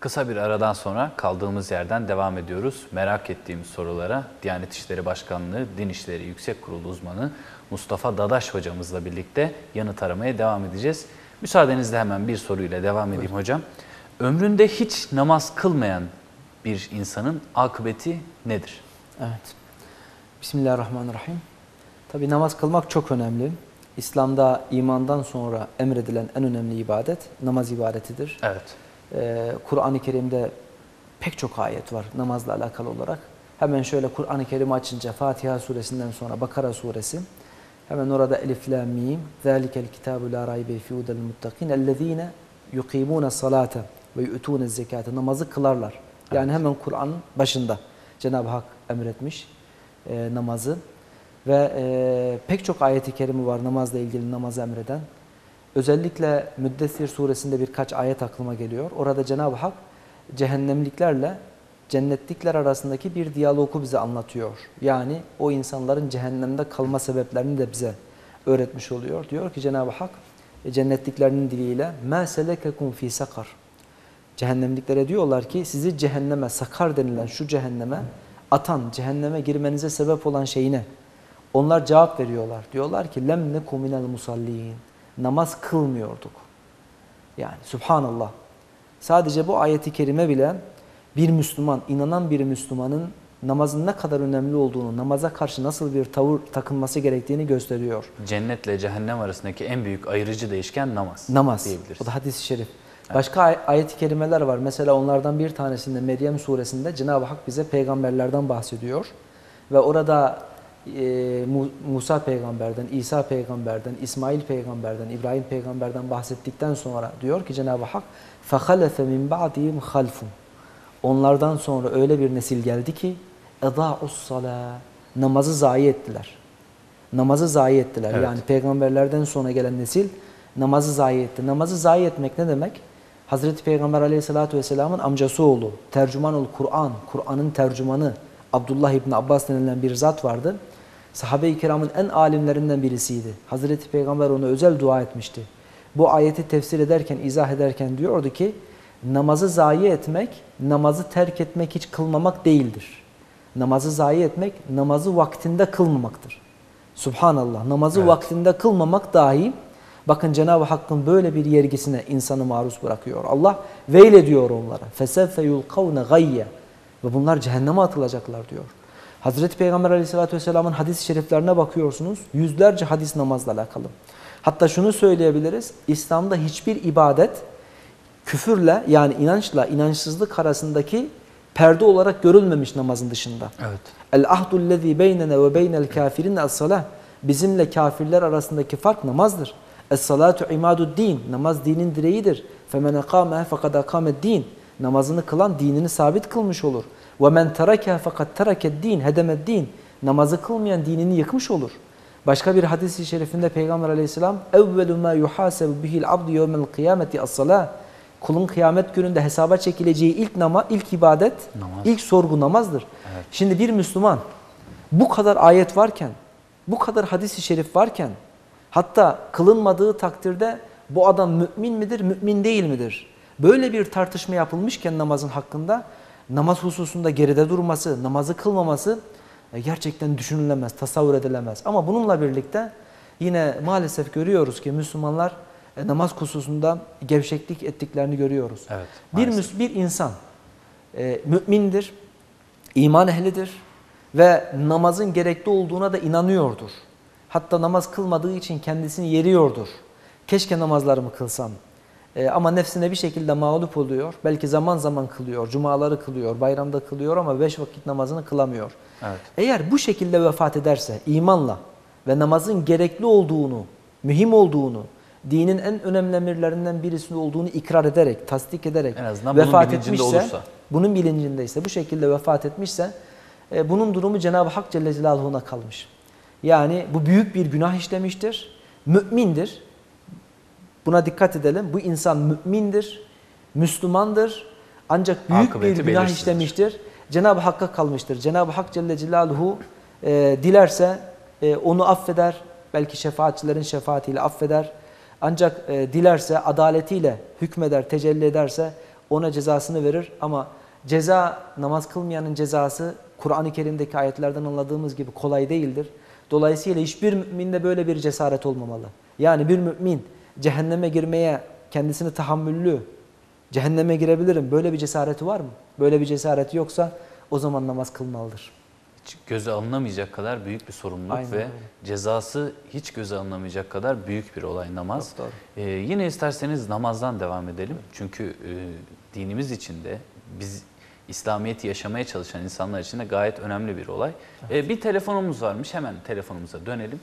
Kısa bir aradan sonra kaldığımız yerden devam ediyoruz. Merak ettiğimiz sorulara Diyanet İşleri Başkanlığı Din İşleri Yüksek Kurulu uzmanı Mustafa Dadaş hocamızla birlikte yanıt aramaya devam edeceğiz. Müsaadenizle hemen bir soruyla devam edeyim hocam. Ömründe hiç namaz kılmayan bir insanın akıbeti nedir? Evet. Bismillahirrahmanirrahim. Tabi namaz kılmak çok önemli. İslam'da imandan sonra emredilen en önemli ibadet namaz ibadetidir. Evet. Ee, Kur'an-ı Kerim'de pek çok ayet var namazla alakalı olarak. Hemen şöyle Kur'an-ı Kerim'i açınca Fatiha suresinden sonra Bakara suresi. Hemen orada Elif Lam Mim. Zalikel kitabu la raybe fi hudel muttakin ellezine yuqimuna salate ve yu'tune zekate. Namazı kılarlar. Yani hemen Kur'an'ın başında Cenab-ı Hak emretmiş e, namazı. Ve e, pek çok ayeti kerimi var namazla ilgili namaz emreden. Özellikle Müddessir suresinde birkaç ayet aklıma geliyor. Orada Cenab-ı Hak cehennemliklerle cennetlikler arasındaki bir diyalogu bize anlatıyor. Yani o insanların cehennemde kalma sebeplerini de bize öğretmiş oluyor. Diyor ki Cenab-ı Hak e, cennetliklerinin diliyle مَا سَلَكَكُمْ ف۪ي sakar. Cehennemliklere diyorlar ki sizi cehenneme, sakar denilen şu cehenneme atan, cehenneme girmenize sebep olan şey ne? Onlar cevap veriyorlar. Diyorlar ki lem neku minel musallin. Namaz kılmıyorduk. Yani subhanallah. Sadece bu ayeti kerime bile bir Müslüman, inanan bir Müslümanın namazın ne kadar önemli olduğunu, namaza karşı nasıl bir tavır takınması gerektiğini gösteriyor. Cennetle cehennem arasındaki en büyük ayırıcı değişken namaz. Namaz. Diyebiliriz. O da hadis-i şerif. Başka ay- ayet-i kerimeler var. Mesela onlardan bir tanesinde Meryem suresinde Cenab-ı Hak bize peygamberlerden bahsediyor. Ve orada e, Mu- Musa peygamberden, İsa peygamberden, İsmail peygamberden, İbrahim peygamberden bahsettikten sonra diyor ki Cenab-ı Hak فَخَلَفَ مِنْ بَعْدِهِمْ خَلْفٌ Onlardan sonra öyle bir nesil geldi ki اَضَاعُ الصَّلَاةِ Namazı zayi ettiler. Namazı zayi ettiler. Evet. Yani peygamberlerden sonra gelen nesil namazı zayi etti. Namazı zayi etmek ne demek? Hazreti Peygamber aleyhissalatü vesselamın amcası oğlu, tercümanul Kur'an, Kur'an'ın tercümanı Abdullah İbni Abbas denilen bir zat vardı. Sahabe-i kiramın en alimlerinden birisiydi. Hazreti Peygamber ona özel dua etmişti. Bu ayeti tefsir ederken, izah ederken diyordu ki, namazı zayi etmek, namazı terk etmek hiç kılmamak değildir. Namazı zayi etmek, namazı vaktinde kılmamaktır. Subhanallah, namazı Evet. vaktinde kılmamak dahi, bakın Cenab-ı Hakk'ın böyle bir yergisine insanı maruz bırakıyor. Allah veyle diyor onlara. فَسَوْفَ يُلْقَوْنَ غَيَّ Ve bunlar cehenneme atılacaklar diyor. Hazreti Peygamber Aleyhisselatü Vesselam'ın hadis-i şeriflerine bakıyorsunuz. Yüzlerce hadis namazla alakalı. Hatta şunu söyleyebiliriz. İslam'da hiçbir ibadet küfürle yani inançla inançsızlık arasındaki perde olarak görülmemiş namazın dışında. Evet. El ahdul lezî beynene ve beynel kafirin es-salah. Bizimle kafirler arasındaki fark namazdır. Es-salatu imadud din. Namaz dinin direğidir. Femen ekâmehe fekad ekâmed din. Namazını kılan dinini sabit kılmış olur. Men terekehe fekad tereked din. Hedemed din. Namazı kılmayan dinini yıkmış olur. Başka bir hadis-i şerifinde Peygamber aleyhisselam evvelu ma yuhasebu bihil abdu yevmel kıyameti as-salah. Kulun kıyamet gününde hesaba çekileceği ilk nama, ilk ibadet, Namaz. ilk sorgu namazdır. Evet. Şimdi bir Müslüman bu kadar ayet varken, bu kadar hadis-i şerif varken, hatta kılınmadığı takdirde bu adam mümin midir, mümin değil midir? Böyle bir tartışma yapılmışken namazın hakkında, namaz hususunda geride durması, namazı kılmaması e, gerçekten düşünülemez, tasavvur edilemez. Ama bununla birlikte yine maalesef görüyoruz ki Müslümanlar e, namaz hususunda gevşeklik ettiklerini görüyoruz. Evet, bir, maalesef. Müs- bir insan e, mümindir, iman ehlidir ve namazın gerekli olduğuna da inanıyordur. Hatta namaz kılmadığı için kendisini yeriyordur. Keşke namazlarımı kılsam. E, ama nefsine bir şekilde mağlup oluyor. Belki zaman zaman kılıyor, cumaları kılıyor, bayramda kılıyor ama beş vakit namazını kılamıyor. Evet. Eğer bu şekilde vefat ederse imanla ve namazın gerekli olduğunu, mühim olduğunu, dinin en önemli emirlerinden birisi olduğunu ikrar ederek, tasdik ederek En azından bunun vefat bilincinde etmişse, olursa. bunun bilincindeyse, bu şekilde vefat etmişse, e, bunun durumu Cenab-ı Hak Celle Celaluhu'na kalmış. Yani bu büyük bir günah işlemiştir, mümindir. Buna dikkat edelim. Bu insan mümindir, Müslümandır. Ancak büyük Akıbeti bir günah işlemiştir. Cenab-ı Hakk'a kalmıştır. Cenab-ı Hak Celle Celaluhu e, dilerse e, onu affeder. Belki şefaatçilerin şefaatiyle affeder. Ancak e, dilerse adaletiyle hükmeder, tecelli ederse ona cezasını verir ama ceza namaz kılmayanın cezası Kur'an-ı Kerim'deki ayetlerden anladığımız gibi kolay değildir. Dolayısıyla hiçbir müminde böyle bir cesaret olmamalı. Yani bir mümin cehenneme girmeye kendisini tahammüllü, cehenneme girebilirim böyle bir cesareti var mı? Böyle bir cesareti yoksa o zaman namaz kılmalıdır. Hiç göze alınamayacak kadar büyük bir sorumluluk Aynen ve cezası hiç göze alınamayacak kadar büyük bir olay namaz. Çok doğru. Ee, yine isterseniz namazdan devam edelim. Çünkü e, dinimiz içinde biz İslamiyet'i yaşamaya çalışan insanlar için de gayet önemli bir olay. Ee, bir telefonumuz varmış. Hemen telefonumuza dönelim.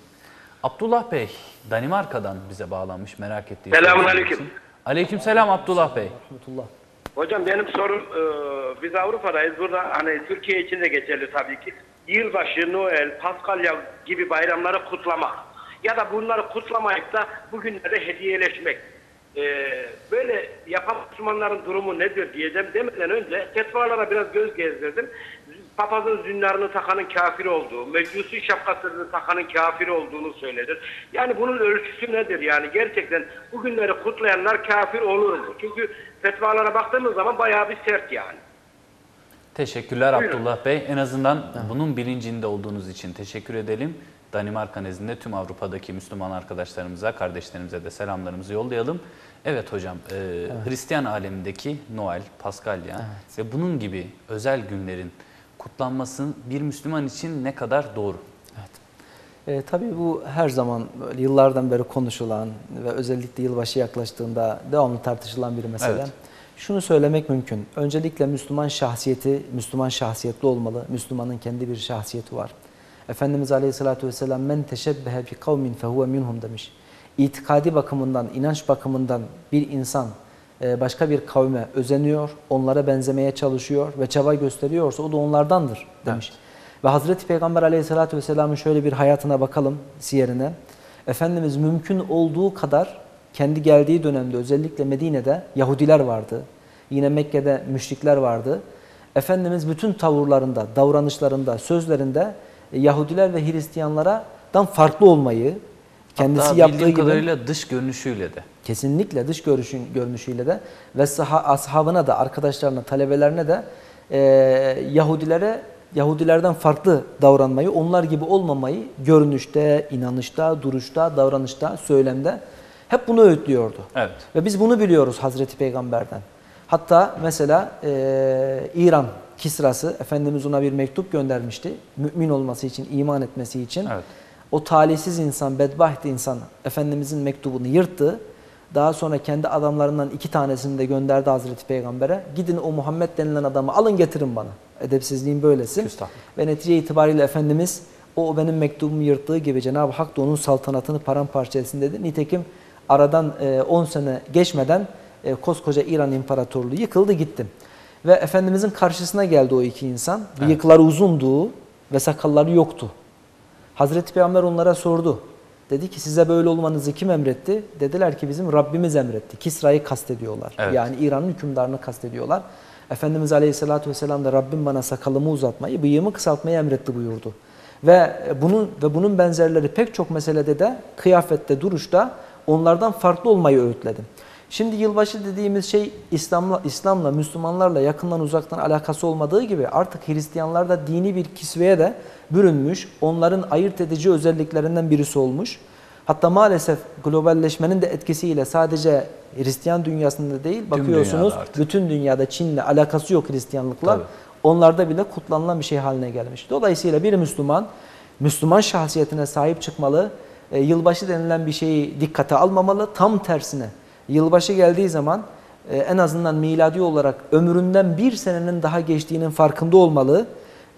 Abdullah Bey Danimarka'dan bize bağlanmış merak ettiği Selamun. Aleyküm selam Abdullah Bey. Rahmetullah. Hocam benim sorum e, biz Avrupa'dayız. Burada hani Türkiye için de geçerli tabii ki. Yılbaşı, Noel, Paskalya gibi bayramları kutlamak. Ya da bunları kutlamayıp da bugünlerde hediyeleşmek. E, böyle yapan Müslümanların durumu nedir diyeceğim demeden önce fetvalara biraz göz gezdirdim. Papazın zünnarını takanın kafir olduğu, mecusi şapkasını takanın kafir olduğunu söyledir. Yani bunun ölçüsü nedir? Yani gerçekten bugünleri kutlayanlar kafir olur mu? Çünkü fetvalara baktığımız zaman bayağı bir sert yani. Teşekkürler Buyurun. Abdullah Bey. En azından bunun bilincinde olduğunuz için teşekkür edelim. Danimarka nezdinde tüm Avrupa'daki Müslüman arkadaşlarımıza, kardeşlerimize de selamlarımızı yollayalım. Evet hocam, e, Hristiyan alemindeki Noel, Paskalya ve bunun gibi özel günlerin kutlanması bir Müslüman için ne kadar doğru? E, tabii bu her zaman böyle yıllardan beri konuşulan ve özellikle yılbaşı yaklaştığında devamlı tartışılan bir mesele. Evet. Şunu söylemek mümkün. Öncelikle Müslüman şahsiyeti, Müslüman şahsiyetli olmalı. Müslümanın kendi bir şahsiyeti var. Efendimiz Aleyhisselatü Vesselam men teşebbehe bi kavmin fehuve minhum demiş. İtikadi bakımından, inanç bakımından bir insan başka bir kavme özeniyor, onlara benzemeye çalışıyor ve çaba gösteriyorsa o da onlardandır demiş. Ve Hazreti Peygamber Aleyhisselatü Vesselam'ın şöyle bir hayatına bakalım siyerine. Efendimiz mümkün olduğu kadar kendi geldiği dönemde özellikle Medine'de Yahudiler vardı. Yine Mekke'de müşrikler vardı. Efendimiz bütün tavırlarında, davranışlarında, sözlerinde e, Yahudiler ve Hristiyanlardan farklı olmayı, kendisi Hatta yaptığı gibi kadarıyla dış görünüşüyle de. kesinlikle dış görüşün, görünüşüyle de ve saha, ashabına da, arkadaşlarına, talebelerine de e, Yahudilere Yahudilerden farklı davranmayı, onlar gibi olmamayı görünüşte, inanışta, duruşta, davranışta, söylemde hep bunu öğütlüyordu. Evet. Ve biz bunu biliyoruz Hazreti Peygamber'den. Hatta mesela e, İran Kisrası Efendimiz ona bir mektup göndermişti. Mümin olması için, iman etmesi için. Evet. O talihsiz insan, bedbaht insan Efendimizin mektubunu yırttı. Daha sonra kendi adamlarından iki tanesini de gönderdi Hazreti Peygamber'e. Gidin o Muhammed denilen adamı alın getirin bana. Edepsizliğin böylesi. Ve netice itibariyle Efendimiz o benim mektubumu yırttığı gibi Cenab-ı Hak da onun saltanatını paramparça etsin dedi. Nitekim aradan 10 sene geçmeden e, koskoca İran İmparatorluğu yıkıldı gitti. Ve Efendimizin karşısına geldi o iki insan. Bıyıkları uzundu ve sakalları yoktu. Hazreti Peygamber onlara sordu. Dedi ki size böyle olmanızı kim emretti? Dediler ki bizim Rabbimiz emretti. Kisra'yı kastediyorlar. Evet. Yani İran'ın hükümdarını kastediyorlar. Efendimiz Aleyhisselatü Vesselam da Rabbim bana sakalımı uzatmayı, bıyığımı kısaltmayı emretti buyurdu. Ve bunun ve bunun benzerleri pek çok meselede de kıyafette, duruşta onlardan farklı olmayı öğütledi. Şimdi yılbaşı dediğimiz şey İslam'la, İslam'la, Müslümanlarla yakından uzaktan alakası olmadığı gibi artık Hristiyanlar da dini bir kisveye de bürünmüş, onların ayırt edici özelliklerinden birisi olmuş. Hatta maalesef globalleşmenin de etkisiyle sadece Hristiyan dünyasında değil bakıyorsunuz dünyada artık. bütün dünyada Çin'le alakası yok Hristiyanlıkla. Tabii. Onlarda bile kutlanılan bir şey haline gelmiş. Dolayısıyla bir Müslüman Müslüman şahsiyetine sahip çıkmalı. E, yılbaşı denilen bir şeyi dikkate almamalı. Tam tersine yılbaşı geldiği zaman e, en azından miladi olarak ömründen bir senenin daha geçtiğinin farkında olmalı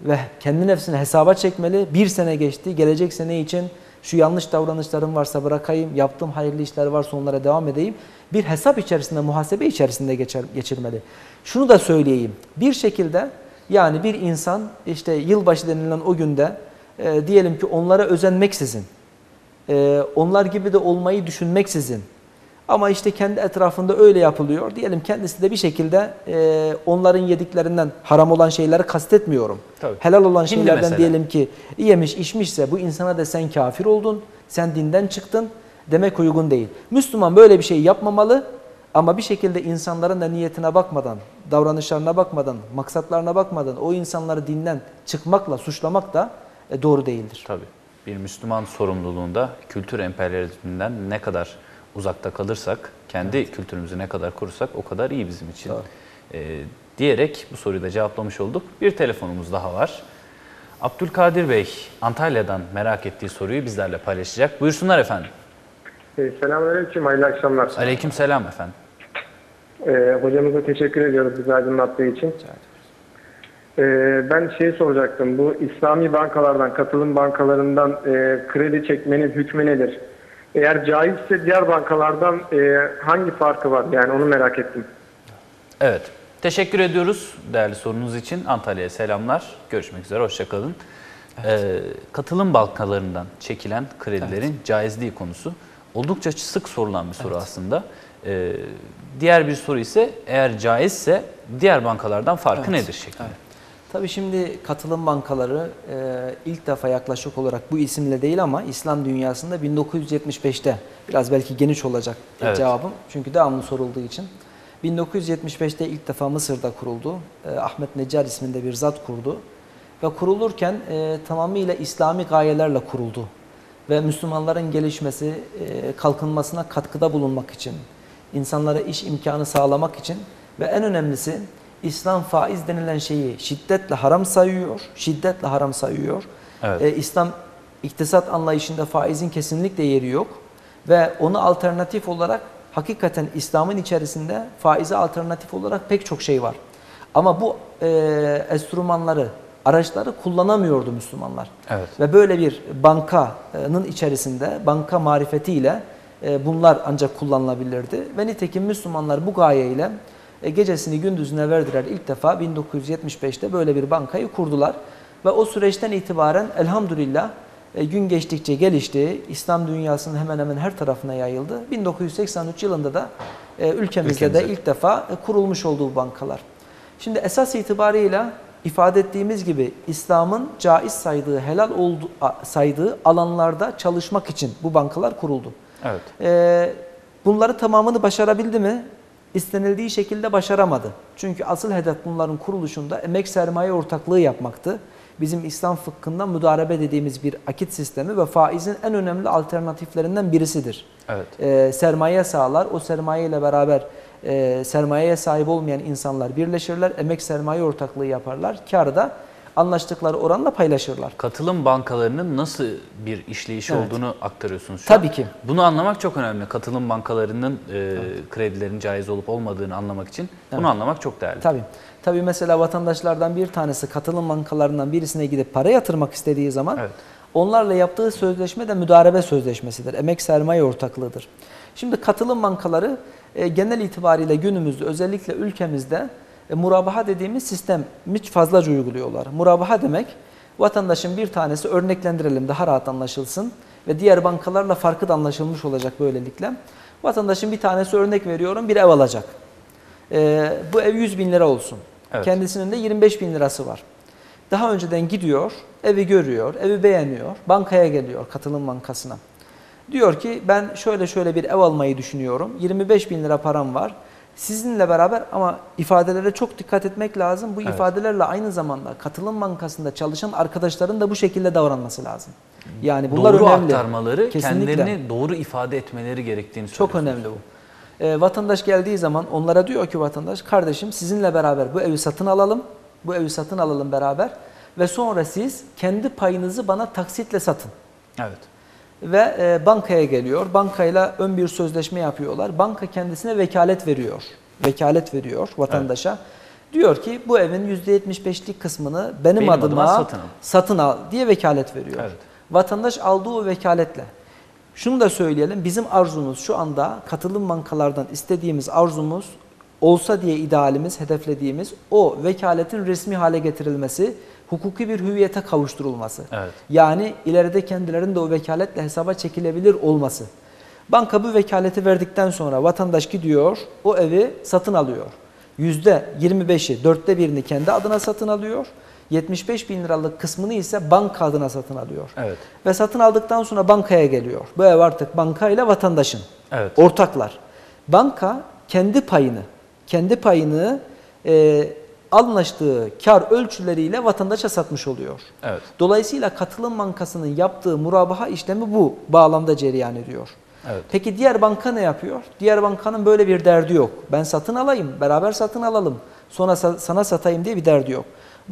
ve kendi nefsini hesaba çekmeli. Bir sene geçti, gelecek sene için şu yanlış davranışlarım varsa bırakayım, yaptığım hayırlı işler varsa onlara devam edeyim. Bir hesap içerisinde, muhasebe içerisinde geçer, geçirmeli. Şunu da söyleyeyim, bir şekilde yani bir insan işte yılbaşı denilen o günde e, diyelim ki onlara özenmeksizin, e, onlar gibi de olmayı düşünmeksizin ama işte kendi etrafında öyle yapılıyor. Diyelim kendisi de bir şekilde e, onların yediklerinden haram olan şeyleri kastetmiyorum. Tabii. Helal olan Hindi şeylerden mesela. diyelim ki yemiş içmişse bu insana da sen kafir oldun, sen dinden çıktın demek uygun değil. Müslüman böyle bir şey yapmamalı Ama bir şekilde insanların da niyetine bakmadan, davranışlarına bakmadan, maksatlarına bakmadan o insanları dinden çıkmakla suçlamak da e, doğru değildir. Tabii. Bir Müslüman sorumluluğunda kültür emperyalizminden ne kadar uzakta kalırsak, kendi kültürümüzü ne kadar korursak o kadar iyi bizim için. Doğru. Ee, diyerek bu soruyu da cevaplamış olduk. Bir telefonumuz daha var. Abdülkadir Bey Antalya'dan merak ettiği soruyu bizlerle paylaşacak. Buyursunlar efendim. E, Selamünaleyküm, hayırlı akşamlar. Aleyküm selam efendim. E, hocamıza teşekkür ediyoruz bizi aydınlattığı için. E, ben şey soracaktım, bu İslami bankalardan, katılım bankalarından e, kredi çekmenin hükmü nedir? Eğer caizse diğer bankalardan e, hangi farkı var? Yani onu merak ettim. Evet. Teşekkür ediyoruz değerli sorunuz için. Antalya'ya selamlar. Görüşmek üzere. Hoşçakalın. Ee, katılım bankalarından çekilen kredilerin caizliği konusu oldukça sık sorulan bir soru aslında. Ee, diğer bir soru ise eğer caizse diğer bankalardan farkı Evet. nedir şeklinde. Tabii şimdi katılım bankaları e, ilk defa yaklaşık olarak bu isimle değil ama İslam dünyasında 1975'te biraz belki geniş olacak Evet. cevabım. Çünkü devamlı sorulduğu için. 1975'te ilk defa Mısır'da kuruldu. E, Ahmet Necar isminde bir zat kurdu. Ve kurulurken e, tamamıyla İslami gayelerle kuruldu. Ve Müslümanların gelişmesi, e, kalkınmasına katkıda bulunmak için, insanlara iş imkanı sağlamak için ve en önemlisi İslam faiz denilen şeyi şiddetle haram sayıyor, şiddetle haram sayıyor. Evet. E, İslam iktisat anlayışında faizin kesinlikle yeri yok ve onu alternatif olarak hakikaten İslam'ın içerisinde faize alternatif olarak pek çok şey var. Ama bu e, enstrümanları, araçları kullanamıyordu Müslümanlar. Evet. Ve böyle bir bankanın içerisinde banka marifetiyle e, bunlar ancak kullanılabilirdi. Ve nitekim Müslümanlar bu gayeyle e, gecesini gündüzüne verdiler. İlk defa 1975'te böyle bir bankayı kurdular. Ve o süreçten itibaren elhamdülillah e, gün geçtikçe gelişti. İslam dünyasının hemen hemen her tarafına yayıldı. 1983 yılında da e, ülkemizde de ilk defa e, kurulmuş olduğu bankalar. Şimdi esas itibarıyla ifade ettiğimiz gibi İslam'ın caiz saydığı, helal oldu, saydığı alanlarda çalışmak için bu bankalar kuruldu. Evet. Ee, bunları tamamını başarabildi mi? İstenildiği şekilde başaramadı. Çünkü asıl hedef bunların kuruluşunda emek sermaye ortaklığı yapmaktı. Bizim İslam fıkhında müdarebe dediğimiz bir akit sistemi ve faizin en önemli alternatiflerinden birisidir. Evet. Ee, sermaye sağlar. O sermaye ile beraber e, sermayeye sahip olmayan insanlar birleşirler. Emek sermaye ortaklığı yaparlar. Karı da anlaştıkları oranla paylaşırlar. Katılım bankalarının nasıl bir işleyişi Evet. olduğunu aktarıyorsunuz şu an. Tabii ki. Bunu anlamak çok önemli. Katılım bankalarının e, kredilerin caiz olup olmadığını anlamak için bunu Evet. anlamak çok değerli. Tabii. Tabii mesela vatandaşlardan bir tanesi katılım bankalarından birisine gidip para yatırmak istediği zaman Evet. onlarla yaptığı sözleşme de müdarebe sözleşmesidir. Emek sermaye ortaklığıdır. Şimdi katılım bankaları e, genel itibariyle günümüzde özellikle ülkemizde e, murabaha dediğimiz sistem hiç fazlaca uyguluyorlar. Murabaha demek vatandaşın bir tanesi örneklendirelim daha rahat anlaşılsın ve diğer bankalarla farkı da anlaşılmış olacak böylelikle. Vatandaşın bir tanesi örnek veriyorum bir ev alacak. Ee, bu ev 100 bin lira olsun. Evet. Kendisinin de 25 bin lirası var. Daha önceden gidiyor, evi görüyor, evi beğeniyor, bankaya geliyor, katılım bankasına. Diyor ki ben şöyle şöyle bir ev almayı düşünüyorum, 25 bin lira param var. Sizinle beraber ama ifadelere çok dikkat etmek lazım. Bu Evet. ifadelerle aynı zamanda katılım bankasında çalışan arkadaşların da bu şekilde davranması lazım. Yani bunlar doğru önemli. aktarmaları, Kesinlikle. kendilerini doğru ifade etmeleri gerektiğini Çok önemli bu. Ee, vatandaş geldiği zaman onlara diyor ki vatandaş kardeşim sizinle beraber bu evi satın alalım. Bu evi satın alalım beraber ve sonra siz kendi payınızı bana taksitle satın. Evet. Ve e, bankaya geliyor. Bankayla ön bir sözleşme yapıyorlar. Banka kendisine vekalet veriyor. Vekalet veriyor vatandaşa. Diyor ki bu evin %75'lik kısmını benim, Benim adıma adıma satın al. satın al diye vekalet veriyor. Evet. Vatandaş aldığı o vekaletle. Şunu da söyleyelim. Bizim arzumuz şu anda katılım bankalardan istediğimiz arzumuz olsa diye idealimiz, hedeflediğimiz o vekaletin resmi hale getirilmesi, hukuki bir hüviyete kavuşturulması. Evet. Yani ileride kendilerinin de o vekaletle hesaba çekilebilir olması. Banka bu vekaleti verdikten sonra vatandaş gidiyor, o evi satın alıyor. %25'i, dörtte birini kendi adına satın alıyor. 75 bin liralık kısmını ise banka adına satın alıyor. Evet. Ve satın aldıktan sonra bankaya geliyor. Bu ev artık banka ile vatandaşın. Evet. Ortaklar. Banka kendi payını, kendi payını e, anlaştığı kar ölçüleriyle vatandaşa satmış oluyor. Evet. Dolayısıyla katılım bankasının yaptığı murabaha işlemi bu bağlamda cereyan ediyor. Evet. Peki diğer banka ne yapıyor? Diğer bankanın böyle bir derdi yok. Ben satın alayım, beraber satın alalım, sonra sa- sana satayım diye bir derdi yok.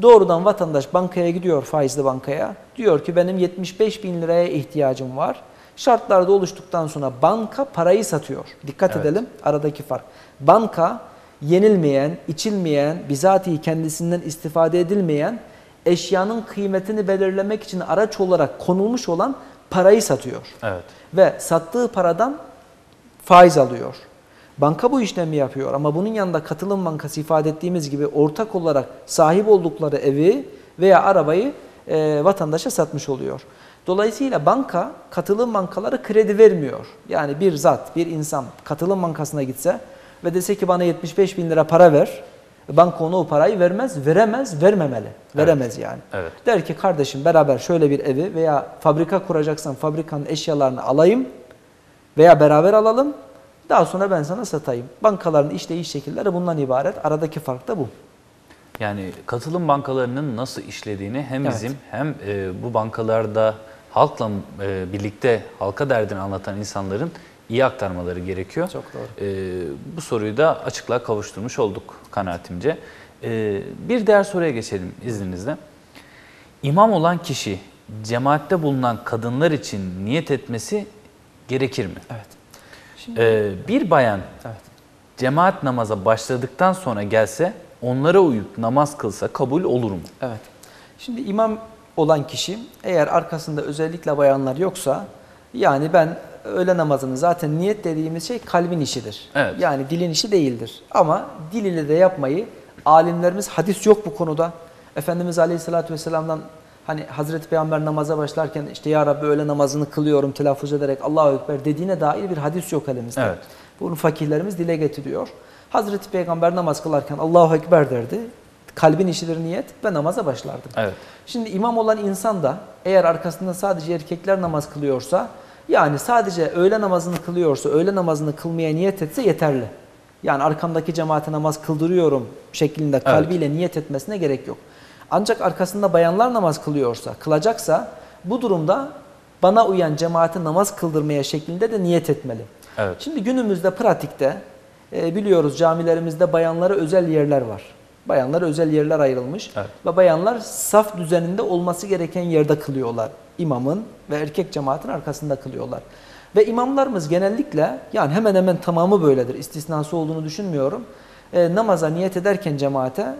Doğrudan vatandaş bankaya gidiyor, faizli bankaya. Diyor ki benim 75 bin liraya ihtiyacım var. Şartlar da oluştuktan sonra banka parayı satıyor. Dikkat Evet. edelim aradaki fark. Banka yenilmeyen, içilmeyen, bizatihi kendisinden istifade edilmeyen eşyanın kıymetini belirlemek için araç olarak konulmuş olan parayı satıyor Evet. ve sattığı paradan faiz alıyor. Banka bu işlemi yapıyor ama bunun yanında katılım bankası ifade ettiğimiz gibi ortak olarak sahip oldukları evi veya arabayı e, vatandaşa satmış oluyor. Dolayısıyla banka katılım bankaları kredi vermiyor. Yani bir zat, bir insan katılım bankasına gitse ve dese ki bana 75 bin lira para ver. Banka ona o parayı vermez, veremez, vermemeli. Veremez yani. Evet. Der ki kardeşim beraber şöyle bir evi veya fabrika kuracaksan fabrikanın eşyalarını alayım veya beraber alalım. Daha sonra ben sana satayım. Bankaların işleyiş şekilleri bundan ibaret. Aradaki fark da bu. Yani katılım bankalarının nasıl işlediğini hem Evet. bizim hem e, bu bankalarda halkla e, birlikte halka derdini anlatan insanların iyi aktarmaları gerekiyor. Çok doğru. E, bu soruyu da açıklığa kavuşturmuş olduk kanaatimce. E, bir diğer soruya geçelim izninizle. İmam olan kişi cemaatte bulunan kadınlar için niyet etmesi gerekir mi? Evet. Şimdi, E, bir bayan evet. cemaat namaza başladıktan sonra gelse onlara uyup namaz kılsa kabul olur mu? Evet. Şimdi imam olan kişi eğer arkasında özellikle bayanlar yoksa yani ben öğle namazını zaten niyet dediğimiz şey kalbin işidir. Evet. Yani dilin işi değildir. Ama dil ile de yapmayı alimlerimiz hadis yok bu konuda. Efendimiz Aleyhisselatü Vesselam'dan hani Hazreti Peygamber namaza başlarken işte Ya Rabbi öğle namazını kılıyorum telaffuz ederek Allahu Ekber dediğine dair bir hadis yok elimizde. Evet. Bunu fakirlerimiz dile getiriyor. Hazreti Peygamber namaz kılarken Allahu Ekber derdi. Kalbin işidir niyet ve namaza başlardı. Evet. Şimdi imam olan insan da eğer arkasında sadece erkekler namaz kılıyorsa yani sadece öğle namazını kılıyorsa öğle namazını kılmaya niyet etse yeterli. Yani arkamdaki cemaate namaz kıldırıyorum şeklinde kalbiyle niyet etmesine gerek yok. Ancak arkasında bayanlar namaz kılıyorsa, kılacaksa bu durumda bana uyan cemaate namaz kıldırmaya şeklinde de niyet etmeli. Evet. Şimdi günümüzde pratikte e, biliyoruz camilerimizde bayanlara özel yerler var. Bayanlara özel yerler ayrılmış Evet. ve bayanlar saf düzeninde olması gereken yerde kılıyorlar. İmamın ve erkek cemaatin arkasında kılıyorlar. Ve imamlarımız genellikle yani hemen hemen tamamı böyledir. İstisnası olduğunu düşünmüyorum. E, namaza niyet ederken cemaate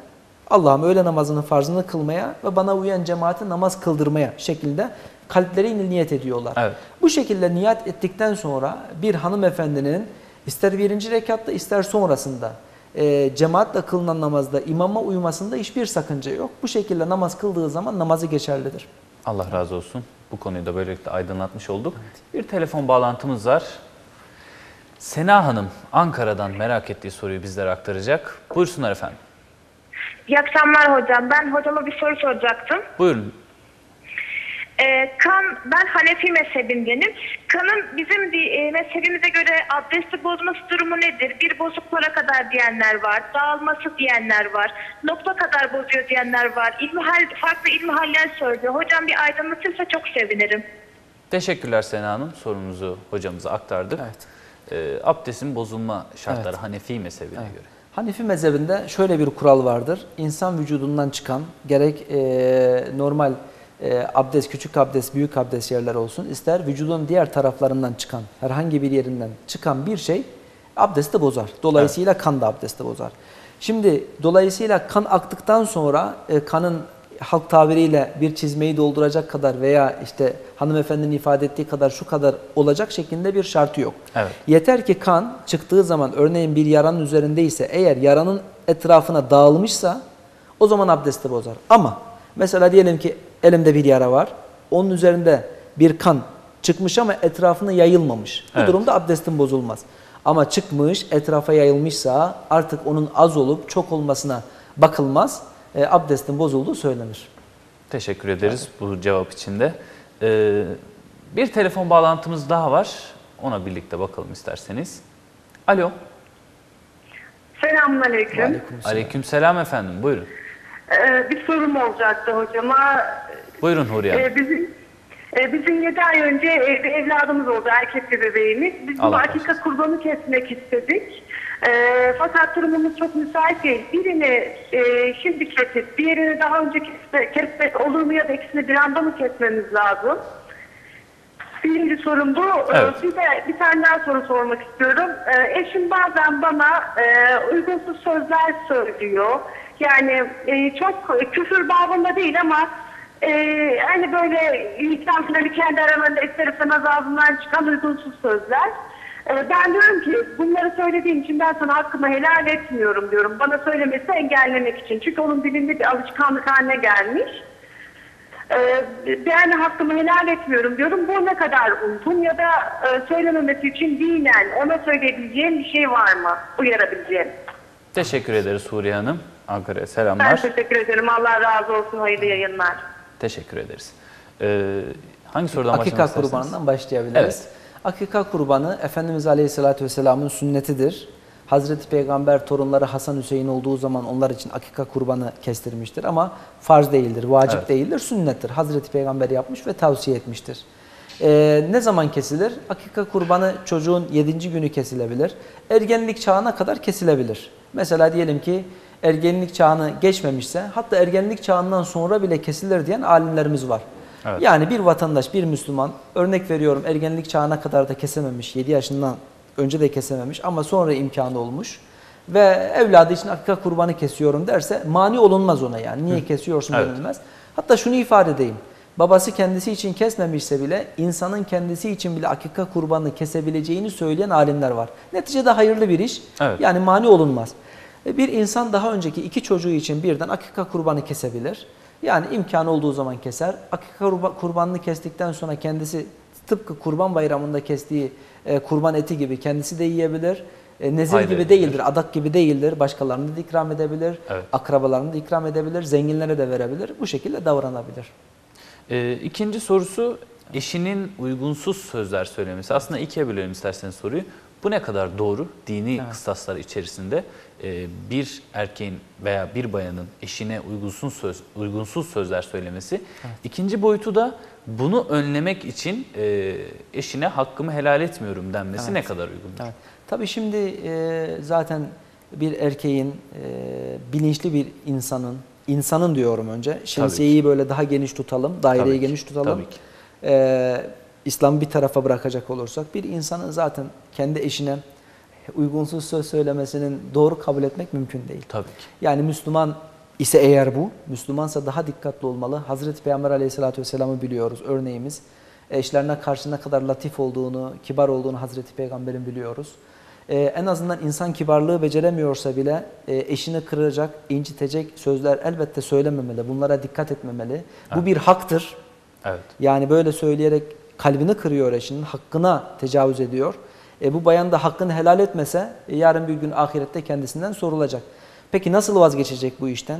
Allah'ım öğle namazının farzını kılmaya ve bana uyan cemaate namaz kıldırmaya şekilde kalpleriyle niyet ediyorlar. Evet. Bu şekilde niyet ettikten sonra bir hanımefendinin ister birinci rekatta ister sonrasında e, cemaatle kılınan namazda imama uymasında hiçbir sakınca yok. Bu şekilde namaz kıldığı zaman namazı geçerlidir. Allah razı olsun. Bu konuyu da böylelikle aydınlatmış olduk. Bir telefon bağlantımız var. Sena Hanım Ankara'dan merak ettiği soruyu bizlere aktaracak. Buyursunlar efendim. İyi akşamlar hocam. Ben hocama bir soru soracaktım. Buyurun. Ee, kan, ben Hanefi mezhebindenim. Kanın bizim e, mezhebimize göre abdesti bozması durumu nedir? Bir bozuklara kadar diyenler var, dağılması diyenler var, nokta kadar bozuyor diyenler var. İlmihal, farklı ilmihaller söylüyor. Hocam bir aydınlatırsa çok sevinirim. Teşekkürler Sena Hanım. Sorunuzu hocamıza aktardık. Evet. Ee, abdestin bozulma şartları Evet. Hanefi mezhebine Evet. göre. Hanefi mezhebinde şöyle bir kural vardır. İnsan vücudundan çıkan gerek e, normal e, abdest, küçük abdest, büyük abdest yerler olsun ister vücudun diğer taraflarından çıkan herhangi bir yerinden çıkan bir şey abdesti bozar. Dolayısıyla kan da abdesti bozar. Şimdi dolayısıyla kan aktıktan sonra e, kanın halk tabiriyle bir çizmeyi dolduracak kadar veya işte hanımefendinin ifade ettiği kadar şu kadar olacak şeklinde bir şartı yok. Evet. Yeter ki kan çıktığı zaman örneğin bir yaranın üzerindeyse eğer yaranın etrafına dağılmışsa o zaman abdesti bozar. Ama mesela diyelim ki elimde bir yara var. Onun üzerinde bir kan çıkmış ama etrafına yayılmamış. Bu Evet. durumda abdestin bozulmaz. Ama çıkmış etrafa yayılmışsa artık onun az olup çok olmasına bakılmaz. E, abdestin bozulduğu söylenir. Teşekkür ederiz bu cevap için de. Ee, bir telefon bağlantımız daha var. Ona birlikte bakalım isterseniz. Alo. Selamünaleyküm. Aleykümselam. Aleykümselam efendim. Buyurun. Ee, bir sorum olacaktı hocama. Buyurun Huriye Hanım. Ee, bizim e, bizim 7 ay önce e, bir evladımız oldu, erkek bir bebeğimiz. Biz Allah bu akika kurbanı kesmek istedik. Ee, fakat durumumuz çok müsait değil. Birini e, şimdi kesip, diğerini daha önce kesme, kesmek olur mu ya da ikisini bir anda mı kesmemiz lazım? Birinci sorum bu. Ee, Evet. Bir de bir tane daha soru sormak istiyorum. Ee, eşim bazen bana e, uygunsuz sözler söylüyor. Yani e, çok küfür babında değil ama e, hani böyle insanları kendi aralarında ister istemez ağzından çıkan uygunsuz sözler. E, ben diyorum ki bunları söylediğim için ben sana hakkımı helal etmiyorum diyorum. Bana söylemesi engellemek için. Çünkü onun dilinde bir alışkanlık haline gelmiş. Ee, ben hakkımı helal etmiyorum diyorum. Bu ne kadar uygun ya da e, söylememesi için dinen ona söyleyebileceğim bir şey var mı? Uyarabileceğim. Teşekkür ederiz Huriye Hanım. Ankara'ya Ben selamlar. teşekkür ederim. Allah razı olsun. Hayırlı yayınlar. Teşekkür ederiz. Ee, hangi sorudan Akika başlamak istersiniz? kurbanından başlayabiliriz. Evet. Akika kurbanı Efendimiz Aleyhisselatü Vesselam'ın sünnetidir. Hazreti Peygamber torunları Hasan Hüseyin olduğu zaman onlar için akika kurbanı kestirmiştir ama farz değildir, vacip Evet. değildir, sünnettir. Hazreti Peygamber yapmış ve tavsiye etmiştir. Ee, ne zaman kesilir? Akika kurbanı çocuğun 7. günü kesilebilir. Ergenlik çağına kadar kesilebilir. Mesela diyelim ki ergenlik çağını geçmemişse hatta ergenlik çağından sonra bile kesilir diyen alimlerimiz var. Evet. Yani bir vatandaş, bir Müslüman örnek veriyorum ergenlik çağına kadar da kesememiş, 7 yaşından önce de kesememiş ama sonra imkanı olmuş ve evladı için akika kurbanı kesiyorum derse mani olunmaz ona yani. Niye kesiyorsun Evet. denilmez. Hatta şunu ifade edeyim. Babası kendisi için kesmemişse bile insanın kendisi için bile akika kurbanını kesebileceğini söyleyen alimler var. Neticede hayırlı bir iş. Evet. Yani mani olunmaz. E, Bir insan daha önceki iki çocuğu için birden akika kurbanı kesebilir. Yani imkanı olduğu zaman keser. Akika kurba- kurbanını kestikten sonra kendisi tıpkı kurban bayramında kestiği e, kurban eti gibi kendisi de yiyebilir. E, nezir Haydi gibi değildir, adak gibi değildir. Başkalarına da ikram edebilir. Evet. Akrabalarına da ikram edebilir. Zenginlere de verebilir. Bu şekilde davranabilir. Ee, ikinci sorusu eşinin uygunsuz sözler söylemesi. Aslında ikiye bölelim isterseniz soruyu. Bu ne kadar doğru? Dini kıstaslar içerisinde e, bir erkeğin veya bir bayanın eşine uygunsuz söz uygunsuz sözler söylemesi. İkinci boyutu da bunu önlemek için e, eşine hakkımı helal etmiyorum denmesi ne kadar uygundur? Evet. Tabii şimdi e, zaten bir erkeğin, e, bilinçli bir insanın, insanın diyorum önce, şemsiyeyi böyle daha geniş tutalım, daireyi Tabii geniş tutalım. tabii ki. E, İslam'ı bir tarafa bırakacak olursak, bir insanın zaten kendi eşine uygunsuz söz söylemesinin doğru kabul etmek mümkün değil. Tabii ki. Yani Müslüman ise eğer bu, Müslümansa daha dikkatli olmalı. Hazreti Peygamber aleyhissalatü vesselam'ı biliyoruz, örneğimiz. Eşlerine karşı ne kadar latif olduğunu, kibar olduğunu Hazreti Peygamber'in biliyoruz. Ee, en azından insan kibarlığı beceremiyorsa bile e, eşini kıracak, incitecek sözler elbette söylememeli. Bunlara dikkat etmemeli. Bu bir haktır. Evet. Yani böyle söyleyerek kalbini kırıyor eşinin, hakkına tecavüz ediyor. E, bu bayan da hakkını helal etmese e, yarın bir gün ahirette kendisinden sorulacak. Peki nasıl vazgeçecek bu işten?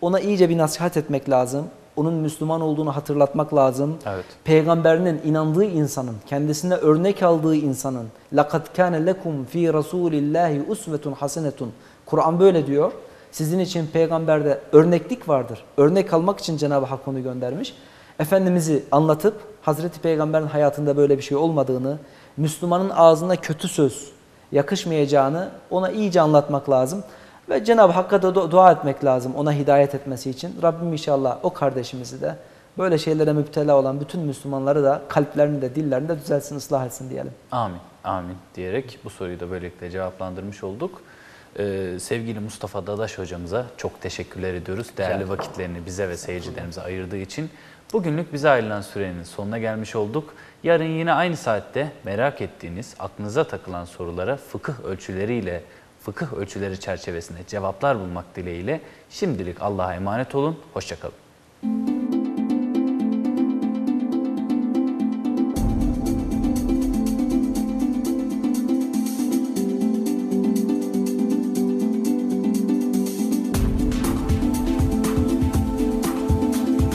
Ona iyice bir nasihat etmek lazım. Onun Müslüman olduğunu hatırlatmak lazım. Evet. Peygamberinin inandığı insanın, kendisine örnek aldığı insanın لَقَدْ كَانَ لَكُمْ ف۪ي رَسُولِ اللّٰهِ اُسْوَةٌ حَسَنَةٌ Kur'an böyle diyor. Sizin için peygamberde örneklik vardır. Örnek almak için Cenab-ı Hak onu göndermiş. Efendimiz'i anlatıp Hazreti Peygamber'in hayatında böyle bir şey olmadığını, Müslümanın ağzına kötü söz yakışmayacağını ona iyice anlatmak lazım. Ve Cenab-ı Hakk'a da du- dua etmek lazım ona hidayet etmesi için. Rabbim inşallah o kardeşimizi de böyle şeylere müptela olan bütün Müslümanları da kalplerini de dillerini de düzelsin, ıslah etsin diyelim. Amin, amin diyerek bu soruyu da böylelikle cevaplandırmış olduk. Ee, sevgili Mustafa Dadaş hocamıza çok teşekkürler ediyoruz. Değerli vakitlerini bize ve seyircilerimize ayırdığı için. Bugünlük bize ayrılan sürenin sonuna gelmiş olduk. Yarın yine aynı saatte merak ettiğiniz, aklınıza takılan sorulara fıkıh ölçüleriyle, fıkıh ölçüleri çerçevesinde cevaplar bulmak dileğiyle şimdilik Allah'a emanet olun. Hoşçakalın.